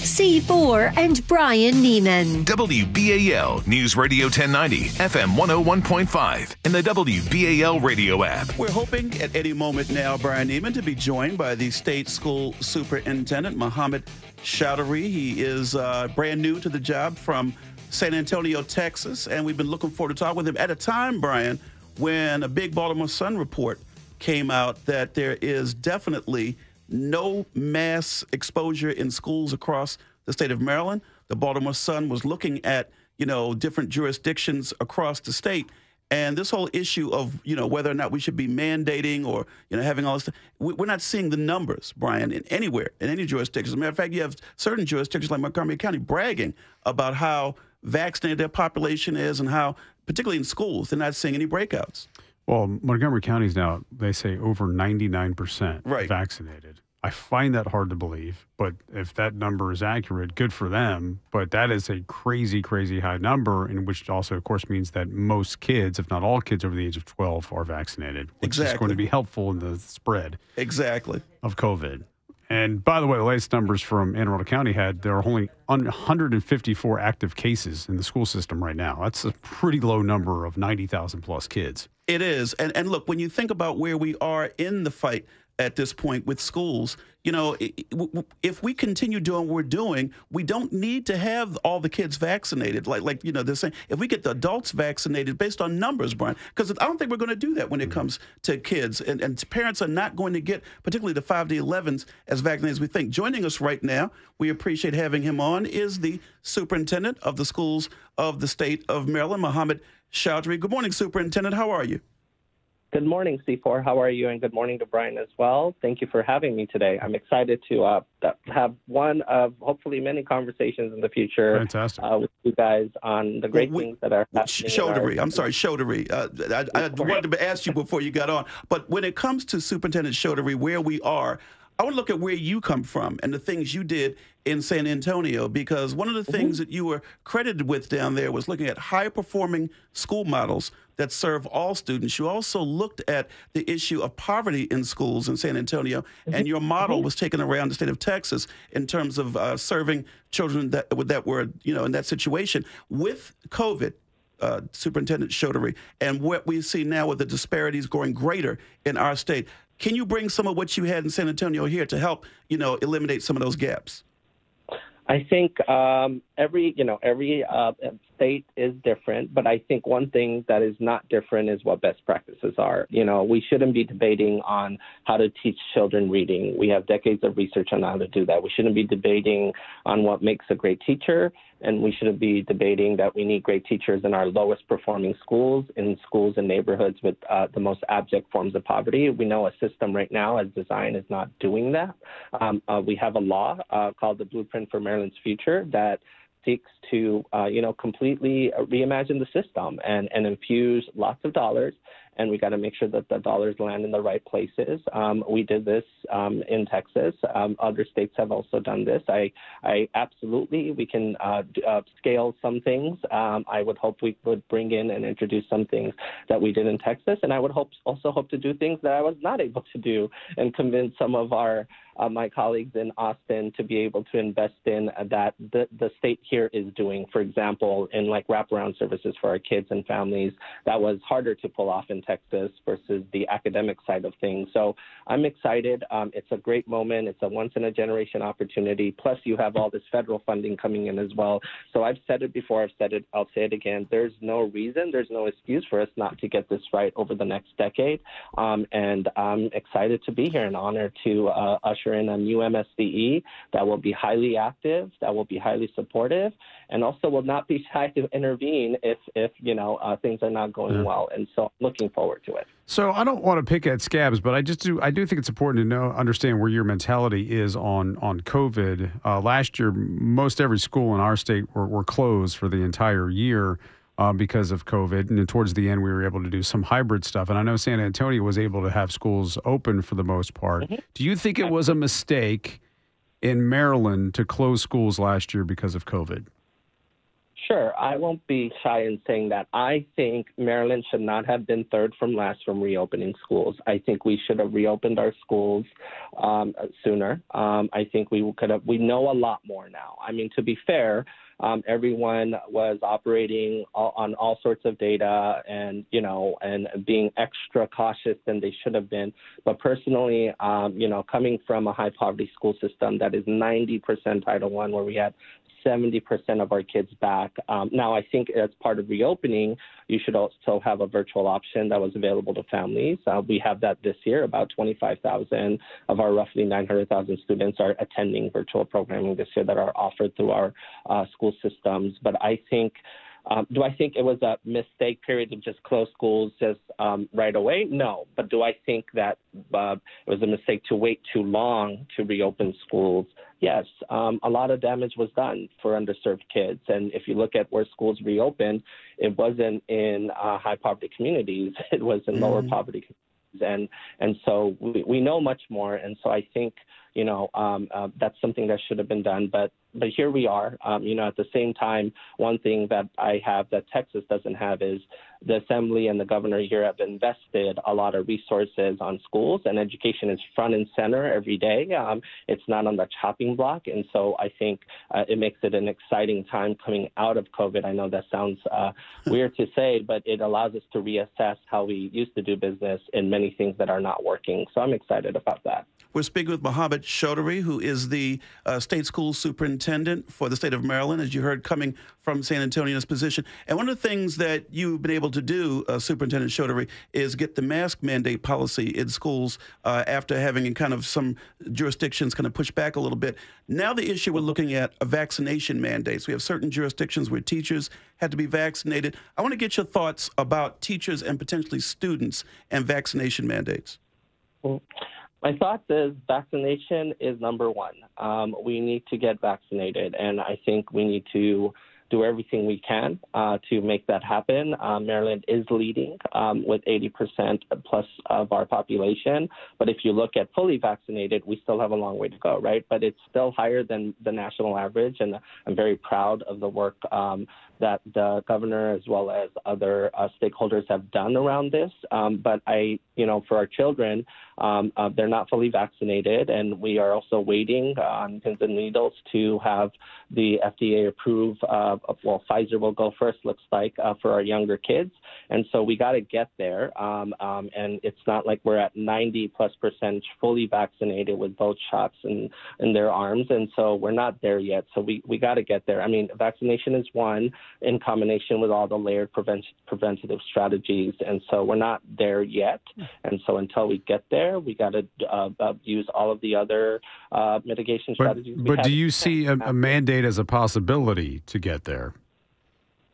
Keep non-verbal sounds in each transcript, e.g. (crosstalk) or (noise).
C4 and Bryan Nehman. WBAL News Radio 1090, FM 101.5, and the WBAL radio app. We're hoping at any moment now, Bryan Nehman, to be joined by the state school superintendent, Mohammed Choudhury. He is uh, brand new to the job from San Antonio, Texas, and we've been looking forward to talk with him at a time, Bryan, when a big Baltimore Sun report came out that there is definitely no mass exposure in schools across the state of Maryland. The Baltimore Sun was looking at, you know, different jurisdictions across the state. And this whole issue of, you know, whether or not we should be mandating or, you know, having all this, we're not seeing the numbers, Bryan, in anywhere, in any jurisdiction. As a matter of fact, you have certain jurisdictions like Montgomery County bragging about how vaccinated their population is and how, particularly in schools, they're not seeing any breakouts. Well, Montgomery County is now, they say, over 99% Right. vaccinated. I find that hard to believe, but if that number is accurate, good for them. But that is a crazy, crazy high number, and which also, of course, means that most kids, if not all kids over the age of 12, are vaccinated, which is going to be helpful in the spread Exactly. of COVID. And by the way, the latest numbers from Anne Arundel County had there are only 154 active cases in the school system right now. That's a pretty low number of 90,000 plus kids. It is. And and look, when you think about where we are in the fight at this point with schools, you know, if we continue doing what we're doing, we don't need to have all the kids vaccinated. Like like you know, they're saying if we get the adults vaccinated based on numbers, Bryan, because I don't think we're going to do that when it comes to kids. And and parents are not going to get particularly the 5 to 11s as vaccinated as we think. Joining us right now, we appreciate having him on is the superintendent of the schools of the state of Maryland, Mohammed Choudhury. Good morning, superintendent. How are you? Good morning, C4. How are you? And good morning to Bryan as well. Thank you for having me today. I'm excited to uh, have one of hopefully many conversations in the future Fantastic. uh, with you guys on the great Well, we- things that are happening. in our- I'm sorry, Shouldery. Uh, I, I wanted to ask you before you got on, but when it comes to Superintendent Shouldery, where we are, I want to look at where you come from and the things you did in San Antonio, because one of the things that you were credited with down there was looking at high performing school models that serve all students. You also looked at the issue of poverty in schools in San Antonio, and your model was taken around the state of Texas in terms of uh, serving children that that were you know in that situation with COVID uh, Superintendent Shotery, and what we see now with the disparities growing greater in our state. Can you bring some of what you had in San Antonio here to help, you know, eliminate some of those gaps? I think um, every you know every uh, state is different, but I think one thing that is not different is what best practices are. You know, we shouldn't be debating on how to teach children reading. We have decades of research on how to do that. We shouldn't be debating on what makes a great teacher, and we shouldn't be debating that we need great teachers in our lowest performing schools, in schools and neighborhoods with uh, the most abject forms of poverty. We know a system right now, as designed, is not doing that. Um, uh, we have a law uh, called the Blueprint for Maryland's Future that seeks to, uh, you know, completely reimagine the system and, and infuse lots of dollars. And we got to make sure that the dollars land in the right places. Um, we did this um, in Texas. Um, other states have also done this. I, I absolutely we can uh, uh, scale some things. Um, I would hope we would bring in and introduce some things that we did in Texas, and I would hope also hope to do things that I was not able to do and convince some of our uh, my colleagues in Austin to be able to invest in that the, the state here is doing. For example, in like wraparound services for our kids and families, that was harder to pull off in Texas versus the academic side of things. So I'm excited. Um, it's a great moment. It's a once in a generation opportunity. Plus, you have all this federal funding coming in as well. So I've said it before. I've said it. I'll say it again. There's no reason. There's no excuse for us not to get this right over the next decade. Um, and I'm excited to be here and honored to uh, usher in a new MSDE that will be highly active, that will be highly supportive, and also will not be (laughs) shy to intervene if, if you know, uh, things are not going well. And so I'm looking forward to it. So I don't want to pick at scabs, but I just do. I do think it's important to know, understand where your mentality is on on COVID. Uh, last year, most every school in our state were, were closed for the entire year uh, because of COVID, and then towards the end, we were able to do some hybrid stuff. And I know San Antonio was able to have schools open for the most part. Do you think it was a mistake in Maryland to close schools last year because of COVID? Sure, I won't be shy in saying that. I think Maryland should not have been third from last from reopening schools. I think we should have reopened our schools um, sooner. Um, I think we could have. We know a lot more now. I mean, to be fair, um, everyone was operating all, on all sorts of data and you know and being extra cautious than they should have been. But personally, um, you know, coming from a high poverty school system that is 90% Title One, where we had 70% of our kids back. Um, now, I think as part of reopening, you should also have a virtual option that was available to families. Uh, we have that this year. About 25,000 of our roughly 900,000 students are attending virtual programming this year that are offered through our uh, school systems. But I think um, do I think it was a mistake period to just close schools just um, right away? No. But do I think that uh, it was a mistake to wait too long to reopen schools? Yes. Um, a lot of damage was done for underserved kids. And if you look at where schools reopened, it wasn't in uh, high poverty communities, (laughs) it was in mm-hmm. lower poverty communities. And, and so we, we know much more. And so I think you know, um, uh, that's something that should have been done. But but here we are. Um, you know, at the same time, one thing that I have that Texas doesn't have is the assembly and the governor here have invested a lot of resources on schools, and education is front and center every day. Um, it's not on the chopping block, and so I think uh, it makes it an exciting time coming out of COVID. I know that sounds uh, (laughs) weird to say, but it allows us to reassess how we used to do business in many things that are not working. So I'm excited about that. We're speaking with Mohammed Choudhury, who is the uh, state school superintendent for the state of Maryland, as you heard, coming from San Antonio's position. And one of the things that you've been able to do, uh, Superintendent Choudhury, is get the mask mandate policy in schools uh, after having kind of some jurisdictions kind of push back a little bit. Now the issue we're looking at a vaccination mandates. We have certain jurisdictions where teachers had to be vaccinated. I want to get your thoughts about teachers and potentially students and vaccination mandates. Well, my thoughts is vaccination is number one. Um, we need to get vaccinated, and I think we need to do everything we can uh, to make that happen. Uh, Maryland is leading um, with 80% plus of our population. But if you look at fully vaccinated, we still have a long way to go, right? But it's still higher than the national average. And I'm very proud of the work um, that the governor as well as other uh, stakeholders have done around this. Um, but I, you know, for our children, um, uh, they're not fully vaccinated, and we are also waiting on pins and needles to have the FDA approve. Uh, well, Pfizer will go first, looks like, uh, for our younger kids, and so we got to get there. Um, um, and it's not like we're at 90 plus percent fully vaccinated with both shots in in their arms, and so we're not there yet. So we we got to get there. I mean, vaccination is one in combination with all the layered prevent- preventative strategies. And so we're not there yet. And so until we get there, we got to uh, uh, use all of the other uh, mitigation but, strategies. But do you see a, a mandate as a possibility to get there?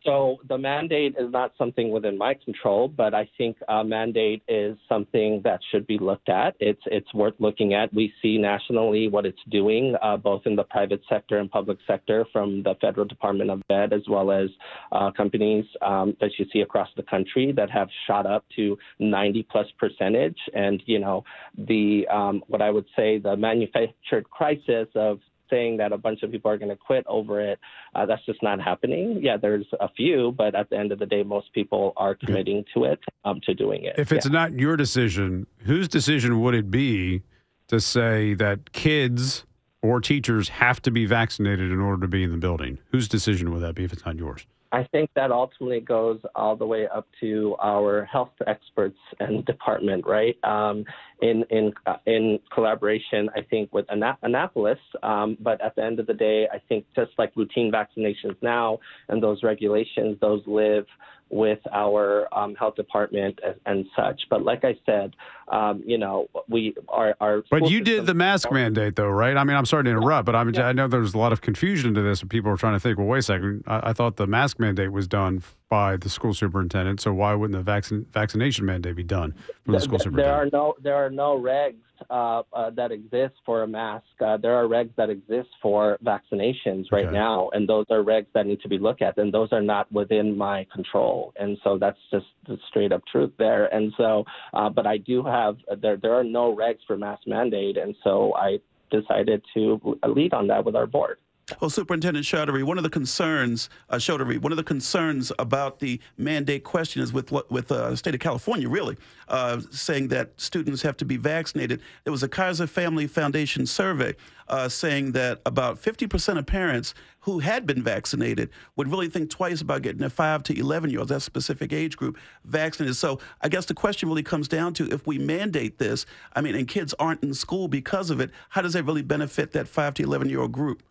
So the mandate is not something within my control, but I think a mandate is something that should be looked at. It's it's worth looking at. We see nationally what it's doing, uh, both in the private sector and public sector, from the federal Department of Ed as well as uh, companies um, that you see across the country that have shot up to 90 plus percentage. And you know the um, what I would say the manufactured crisis of saying that a bunch of people are going to quit over it. Uh, that's just not happening. Yeah, there's a few, but at the end of the day, most people are committing to it, um, to doing it. If it's yeah. not your decision, whose decision would it be to say that kids or teachers have to be vaccinated in order to be in the building? Whose decision would that be if it's not yours? I think that ultimately goes all the way up to our health experts and department, right? Um, in in uh, in collaboration, I think with Annapolis. Um, but at the end of the day, I think just like routine vaccinations now and those regulations, those live with our um, health department and, and, such. But like I said, um, you know, we are. Our but you did the mask mandate, though, right? I mean, I'm sorry to interrupt, but I'm, yeah. I know there's a lot of confusion to this. People are trying to think, well, wait a second. I, I, thought the mask mandate was done by the school superintendent, so why wouldn't the vaccine, vaccination mandate be done from the school superintendent? There are no there are no regs uh, uh, that exist for a mask. Uh, there are regs that exist for vaccinations right okay. now, and those are regs that need to be looked at, and those are not within my control. And so that's just the straight up truth there. And so, uh, but I do have there there are no regs for mask mandate, and so I decided to lead on that with our board. Well, Superintendent Choudhury, one of the concerns, uh, one of the concerns about the mandate question is with with uh, the state of California, really, uh, saying that students have to be vaccinated. There was a Kaiser Family Foundation survey uh, saying that about 50% of parents who had been vaccinated would really think twice about getting their 5 to 11 year olds, that specific age group, vaccinated. So I guess the question really comes down to if we mandate this, I mean, and kids aren't in school because of it, how does that really benefit that 5 to 11 year old group?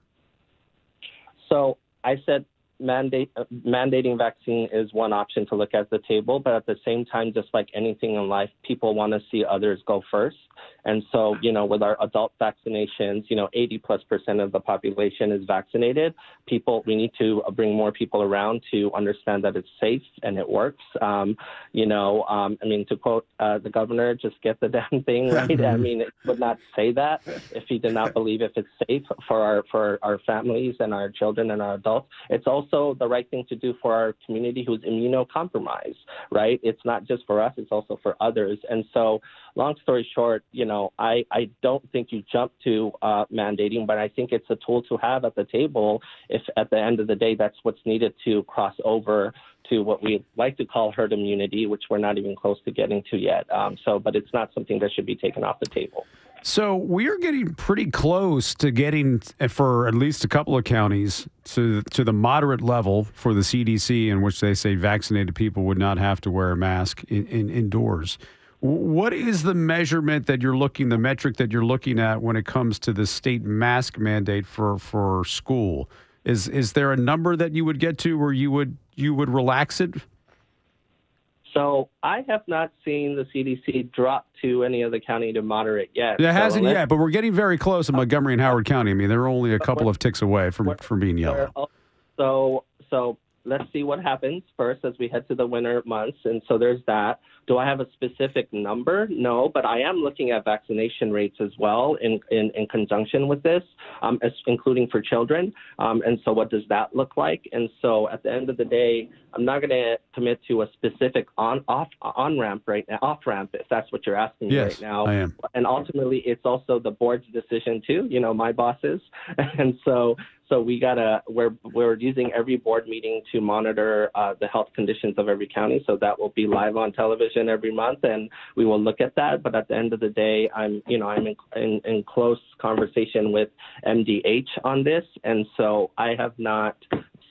So I said mandate uh, mandating vaccine is one option to look at the table, but at the same time, just like anything in life, people want to see others go first. And so, you know, with our adult vaccinations, you know, 80 plus percent of the population is vaccinated. People, we need to bring more people around to understand that it's safe and it works. Um, you know, um, I mean, to quote uh, the governor, just get the (laughs) damn thing right. I mean, it would not say that if he did not believe if it's safe for our for our families and our children and our adults. It's also the right thing to do for our community who's immunocompromised, right? It's not just for us; it's also for others. And so, long story short, you know, I, I don't think you jump to uh, mandating, but I think it's a tool to have at the table if at the end of the day that's what's needed to cross over to what we like to call herd immunity, which we're not even close to getting to yet. Um, so, but it's not something that should be taken off the table. So we are getting pretty close to getting, eh, for at least a couple of counties, to to the moderate level for the CDC, in which they say vaccinated people would not have to wear a mask in, in, indoors. What is the measurement that you're looking, the metric that you're looking at when it comes to the state mask mandate for, for school? Is is there a number that you would get to where you would you would relax it? So I have not seen the CDC drop to any other county to moderate yet. It hasn't so yet, but we're getting very close in Montgomery and Howard County. I mean, they're only a couple of ticks away from from being yellow. So so let's see what happens first as we head to the winter months. And so there's that. Do I have a specific number? No, but I am looking at vaccination rates as well in, in, in conjunction with this, um, as, including for children. Um, and so what does that look like? And so at the end of the day, I'm not going to commit to a specific on off on ramp right now, off ramp if that's what you're asking yes, right now. I am. And ultimately, it's also the board's decision too. You know, my bosses, (laughs) and so so we gotta we're we're using every board meeting to monitor uh, the health conditions of every county. So that will be live on television every month, and we will look at that. But at the end of the day, I'm you know I'm in, in, in close conversation with MDH on this, and so I have not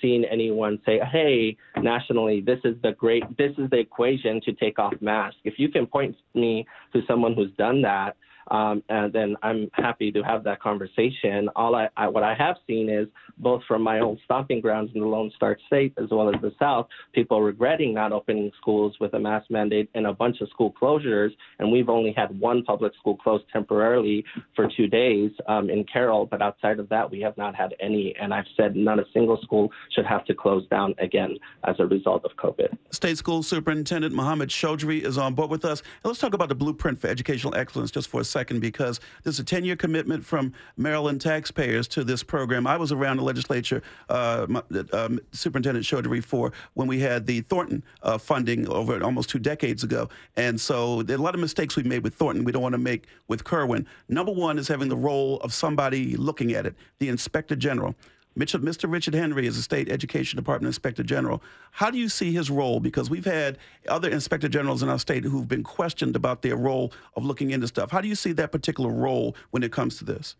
seen anyone say, "Hey, nationally, this is the great, this is the equation to take off masks." If you can point me to someone who's done that, um, and then I'm happy to have that conversation. All I, I, what I have seen is both from my own stomping grounds in the Lone Star State as well as the South, people regretting not opening schools with a mask mandate and a bunch of school closures. And we've only had one public school closed temporarily for two days um, in Carroll, but outside of that, we have not had any. And I've said not a single school should have to close down again as a result of COVID. State School Superintendent Mohammed Choudhury is on board with us. Let's talk about the blueprint for educational excellence just for a second because there's a 10 year commitment from Maryland taxpayers to this program. I was around the legislature, uh, uh, Superintendent Choudhury, for when we had the Thornton uh, funding over almost two decades ago. And so there are a lot of mistakes we made with Thornton we don't want to make with Kirwan. Number one is having the role of somebody looking at it, the inspector general. Mr. Richard Henry is the state education department inspector general. How do you see his role? Because we've had other inspector generals in our state who've been questioned about their role of looking into stuff. How do you see that particular role when it comes to this?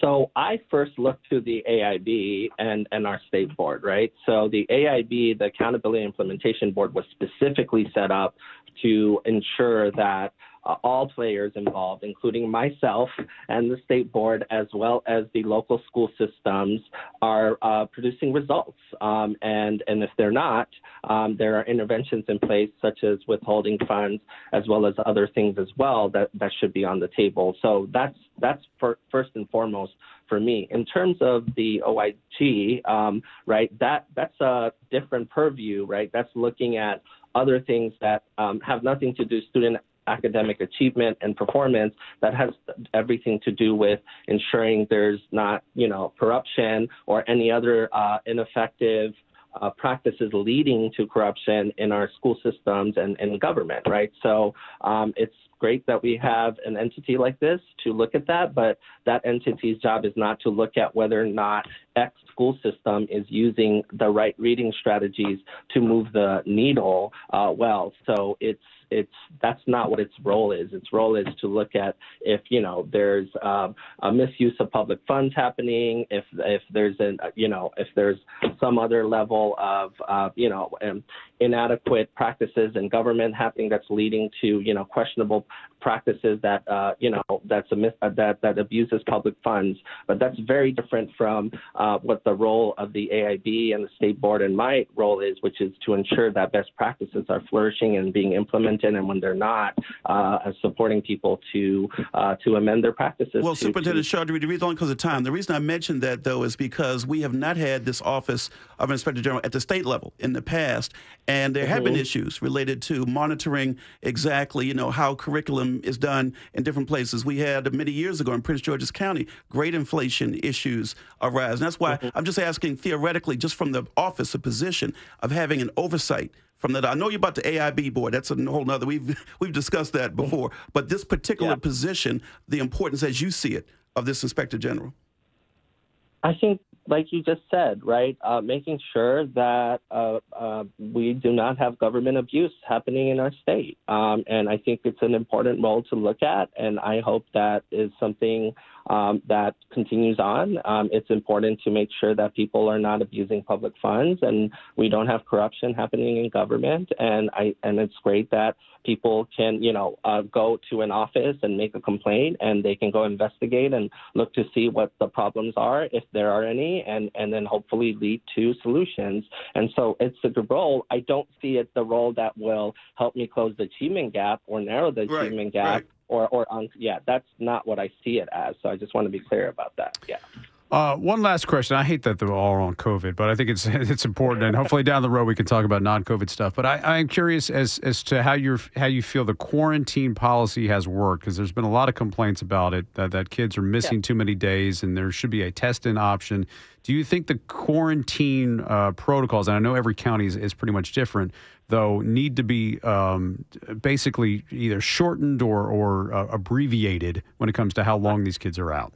So I first looked to the AIB and, and our state board, right? So the AIB, the Accountability Implementation Board, was specifically set up to ensure that uh, all players involved, including myself and the state board, as well as the local school systems, are uh, producing results. Um, and, and if they're not, um, there are interventions in place, such as withholding funds, as well as other things as well that, that should be on the table. So that's that's for, first and foremost for me. In terms of the OIG, um, right, that that's a different purview, right? That's looking at other things that um, have nothing to do student academic achievement and performance that has everything to do with ensuring there's not you know corruption or any other uh, ineffective uh, practices leading to corruption in our school systems and in government right? So um, it's great that we have an entity like this to look at that, but that entity's job is not to look at whether or not X school system is using the right reading strategies to move the needle uh, well. So it's it's that's not what its role is. Its role is to look at if you know there's um, a misuse of public funds happening, if if there's an you know if there's some other level of uh, you know um, inadequate practices in government happening that's leading to you know questionable practices that uh, you know that's a mis- uh, that that abuses public funds. But that's very different from uh, what the role of the AIB and the state board and my role is, which is to ensure that best practices are flourishing and being implemented and when they're not, uh, supporting people to uh, to amend their practices. Well, to, Superintendent to, Choudhury, the reason only because of time. The reason I mentioned that though is because we have not had this office of Inspector General at the state level in the past, and there mm-hmm. have been mm-hmm. issues related to monitoring exactly, you know, how curriculum is done in different places. We had many years ago in Prince George's County great inflation issues arise, and that's why mm-hmm. I'm just asking theoretically, just from the office, a position of having an oversight from that. I know you're about the AIB board. That's a whole nother. We've (laughs) we've discussed that before. But this particular yeah. position, the importance as you see it of this inspector general. I think, like you just said, right, uh, making sure that uh, uh, we do not have government abuse happening in our state, um, and I think it's an important role to look at. And I hope that is something um, that continues on. Um, it's important to make sure that people are not abusing public funds and we don't have corruption happening in government. And I and it's great that people can you know uh, go to an office and make a complaint and they can go investigate and look to see what the problems are if there are any and and then hopefully lead to solutions. And so it's a good role. I don't see it the role that will help me close the achievement gap or narrow the right, achievement gap. Right or or on yeah that's not what i see it as so i just want to be clear about that yeah uh, one last question. I hate that they're all on COVID, but I think it's (laughs) it's important, and hopefully down the road we can talk about non-COVID stuff. But I, am curious as as to how you how you feel the quarantine policy has worked because there's been a lot of complaints about it that, that kids are missing yeah. too many days, and there should be a test-in option. Do you think the quarantine uh, protocols, and I know every county is, is pretty much different, though, need to be um, basically either shortened or or uh, abbreviated when it comes to how long these kids are out?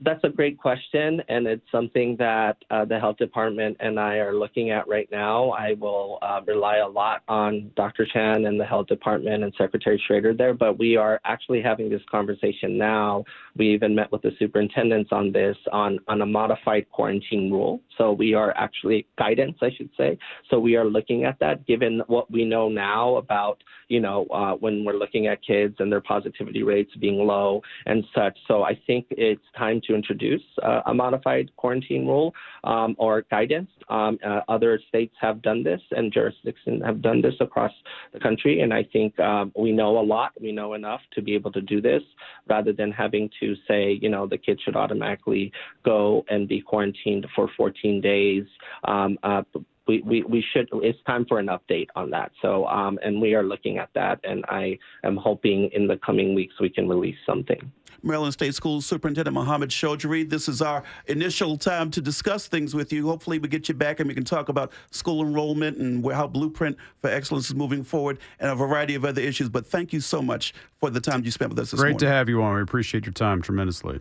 That's a great question, and it's something that uh, the health department and I are looking at right now. I will uh, rely a lot on Dr. Chan and the health department and Secretary Schrader there, but we are actually having this conversation now. We even met with the superintendents on this on, on a modified quarantine rule. So we are actually guidance, I should say. So we are looking at that, given what we know now about, you know, uh, when we're looking at kids and their positivity rates being low and such. So I think it's time to introduce uh, a modified quarantine rule um, or guidance. Um, uh, other states have done this and jurisdictions have done this across the country. And I think um, we know a lot. We know enough to be able to do this rather than having to say, you know, the kid should automatically go and be quarantined for 14 days. Um, uh, we, we, we should it's time for an update on that so um, and we are looking at that and i am hoping in the coming weeks we can release something Maryland State School Superintendent Mohammed Choudhury. This is our initial time to discuss things with you. Hopefully, we get you back and we can talk about school enrollment and how Blueprint for Excellence is moving forward and a variety of other issues. But thank you so much for the time you spent with us this Great morning. to have you on. We appreciate your time tremendously.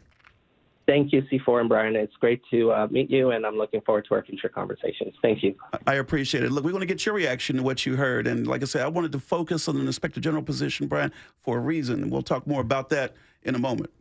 Thank you, C4 and Bryan. It's great to uh, meet you, and I'm looking forward to our future conversations. Thank you. I appreciate it. Look, we want to get your reaction to what you heard. And like I said, I wanted to focus on the Inspector General position, Bryan, for a reason. And we'll talk more about that in a moment.